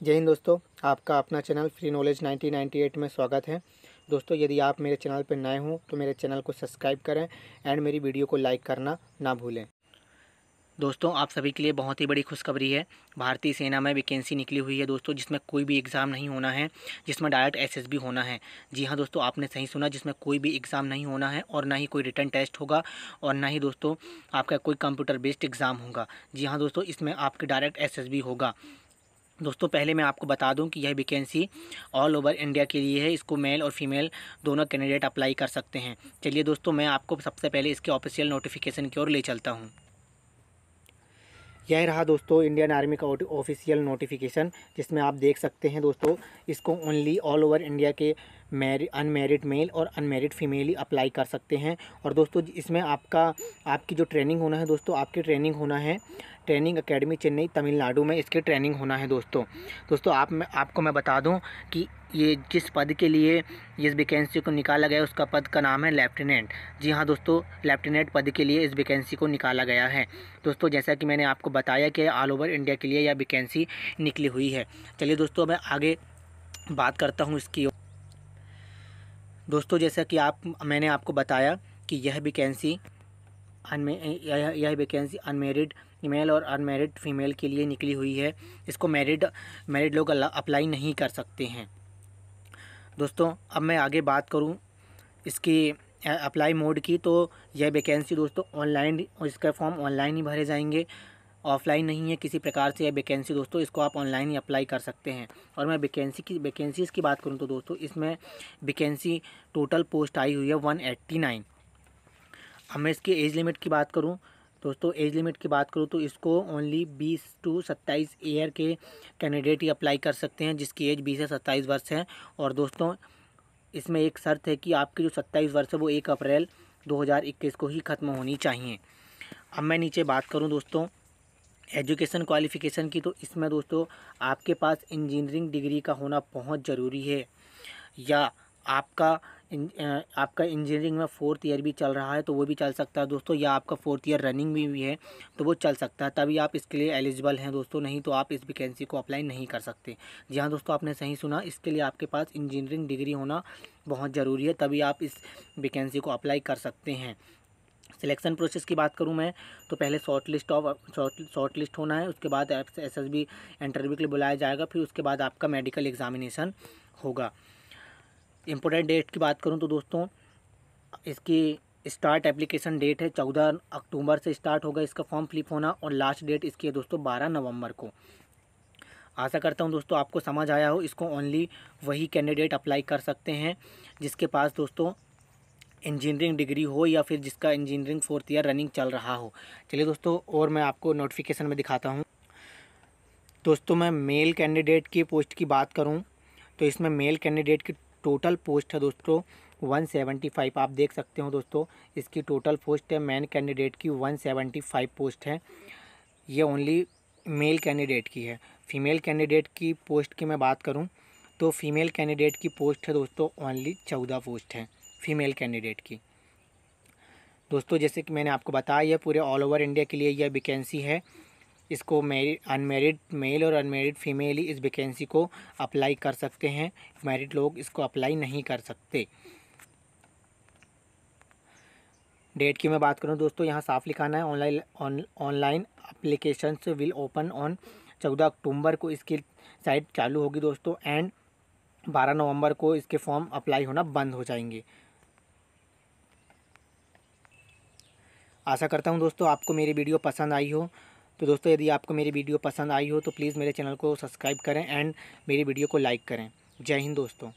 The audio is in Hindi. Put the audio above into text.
जय हिंद दोस्तों, आपका अपना चैनल फ्री नॉलेज 1998 में स्वागत है। दोस्तों, यदि आप मेरे चैनल पर नए हों तो मेरे चैनल को सब्सक्राइब करें एंड मेरी वीडियो को लाइक करना ना भूलें। दोस्तों, आप सभी के लिए बहुत ही बड़ी खुशखबरी है। भारतीय सेना में वैकेंसी निकली हुई है दोस्तों, जिसमें कोई भी एग्ज़ाम नहीं होना है, जिसमें डायरेक्ट एसएसबी होना है। जी हाँ दोस्तों, आपने सही सुना, जिसमें कोई भी एग्ज़ाम नहीं होना है और ना ही कोई रिटर्न टेस्ट होगा और ना ही दोस्तों, आपका कोई कंप्यूटर बेस्ड एग्ज़ाम होगा। जी हाँ दोस्तों, इसमें आपके डायरेक्ट एसएसबी होगा। दोस्तों, पहले मैं आपको बता दूँ कि यह वैकेंसी ऑल ओवर इंडिया के लिए है। इसको मेल और फीमेल दोनों कैंडिडेट अप्लाई कर सकते हैं। चलिए दोस्तों, मैं आपको सबसे पहले इसके ऑफिशियल नोटिफिकेशन की ओर ले चलता हूँ। यह रहा दोस्तों इंडियन आर्मी का ऑफिशियल नोटिफिकेशन जिसमें आप देख सकते हैं दोस्तों, इसको ओनली ऑल ओवर इंडिया के मैरि अनमेरिड मेल और अनमेरिड फीमेल ही अप्लाई कर सकते हैं। और दोस्तों, इसमें आपका, आपकी जो ट्रेनिंग होना है दोस्तों, आपकी ट्रेनिंग होना है ट्रेनिंग एकेडमी चेन्नई, तमिलनाडु में इसकी ट्रेनिंग होना है दोस्तों। दोस्तों, आप मैं, आपको मैं बता दूँ कि ये जिस पद के लिए इस वैकेंसी को निकाला गया उसका पद का नाम है लेफ्टिनेंट। जी हाँ दोस्तों, लेफ्टिनेंट पद के लिए इस वैकेंसी को निकाला गया है। दोस्तों, जैसा कि मैंने आपको बताया कि ऑल ओवर इंडिया के लिए यह वैकेंसी निकली हुई है। चलिए दोस्तों, मैं आगे बात करता हूँ इसकी दोस्तों, जैसा कि आप, मैंने आपको बताया कि यह वैकेंसी अनमे यह वैकेंसी अनमेरिड मेल और अनमेरिड फीमेल के लिए निकली हुई है। इसको मैरिड मैरिड लोग अप्लाई नहीं कर सकते हैं। दोस्तों, अब मैं आगे बात करूँ इसकी अप्लाई मोड की। तो यह वैकेंसी दोस्तों ऑनलाइन इसका फॉर्म ऑनलाइन ही भरे जाएँगे। ऑफलाइन नहीं है, किसी प्रकार से यह वैकेंसी दोस्तों, इसको आप ऑनलाइन ही अप्लाई कर सकते हैं। और मैं वैकेंसी की वैकेंसीज़ की बात करूँ तो दोस्तों, इसमें वैकेंसी टोटल पोस्ट आई हुई है वन एट्टी नाइन अब मैं इसकी एज लिमिट की बात करूँ, दोस्तों एज लिमिट की बात करूँ तो इसको ओनली बीस टू सत्ताईस ईयर के कैंडिडेट ही अप्लाई कर सकते हैं, जिसकी एज बीस से सत्ताईस वर्ष है। और दोस्तों, इसमें एक शर्त है कि आपकी जो सत्ताईस वर्ष है, वो एक अप्रैल 2021 को ही ख़त्म होनी चाहिए। अब मैं नीचे बात करूँ, दोस्तों एजुकेशन क्वालिफ़िकेशन की तो इसमें, दोस्तों, आपके पास इंजीनियरिंग डिग्री का होना बहुत ज़रूरी है। या आपका आपका इंजीनियरिंग में फ़ोर्थ ईयर भी चल रहा है तो वो भी चल सकता है दोस्तों, या आपका फोर्थ ईयर रनिंग में भी है तो वो चल सकता है, तभी आप इसके लिए एलिजिबल हैं दोस्तों, नहीं तो आप इस वैकेंसी को अप्लाई नहीं कर सकते। जी हाँ दोस्तों, आपने सही सुना, इसके लिए आपके पास इंजीनियरिंग डिग्री होना बहुत ज़रूरी है, तभी आप इस वैकेंसी को अप्लाई कर सकते हैं। सिलेक्शन प्रोसेस की बात करूँ मैं तो पहले short list of, short list होना है, उसके बाद एस एस बी इंटरव्यू के लिए बुलाया जाएगा, फिर उसके बाद आपका मेडिकल एग्जामिनेशन होगा। इम्पोर्टेंट डेट की बात करूँ तो दोस्तों, इसकी स्टार्ट एप्लीकेशन डेट है चौदह अक्टूबर से स्टार्ट होगा इसका फॉर्म फिलिप होना और लास्ट डेट इसकी है दोस्तों बारह नवंबर को। आशा करता हूँ दोस्तों आपको समझ आया हो, इसको ओनली वही कैंडिडेट अप्लाई कर सकते हैं जिसके पास दोस्तों इंजीनियरिंग डिग्री हो या फिर जिसका इंजीनियरिंग फोर्थ ईयर रनिंग चल रहा हो। चलिए दोस्तों, और मैं आपको नोटिफिकेशन में दिखाता हूँ। दोस्तों, मैं मेल कैंडिडेट की पोस्ट की बात करूँ तो इसमें मेल कैंडिडेट की टोटल पोस्ट है दोस्तों वन सेवेंटी फाइव आप देख सकते हो दोस्तों, इसकी टोटल पोस्ट है मैन कैंडिडेट की वन सेवेंटी फाइव पोस्ट है। ये ओनली मेल कैंडिडेट की है। फीमेल कैंडिडेट की पोस्ट की मैं बात करूँ तो फीमेल कैंडिडेट की पोस्ट है दोस्तों ओनली चौदह पोस्ट है फीमेल कैंडिडेट की। दोस्तों, जैसे कि मैंने आपको बताया पूरे ऑल ओवर इंडिया के लिए यह वैकेंसी है। इसको मेरिड अनमेरिड मेल और अनमेरिड फीमेल ही इस वैकेंसी को अप्लाई कर सकते हैं। मैरिड लोग इसको अप्लाई नहीं कर सकते। डेट की मैं बात करूँ, दोस्तों, यहाँ साफ़ लिखाना है। Online online application will open on चौदह अक्टूबर को इसकी साइट चालू होगी, दोस्तों एंड बारह नवंबर को इसके फॉर्म अप्लाई होना बंद हो जाएँगे। आशा करता हूँ, दोस्तों, आपको मेरी वीडियो पसंद आई हो। तो दोस्तों, यदि आपको मेरी वीडियो पसंद आई हो तो प्लीज़ मेरे चैनल को सब्सक्राइब करें एंड मेरी वीडियो को लाइक करें। जय हिंद दोस्तों।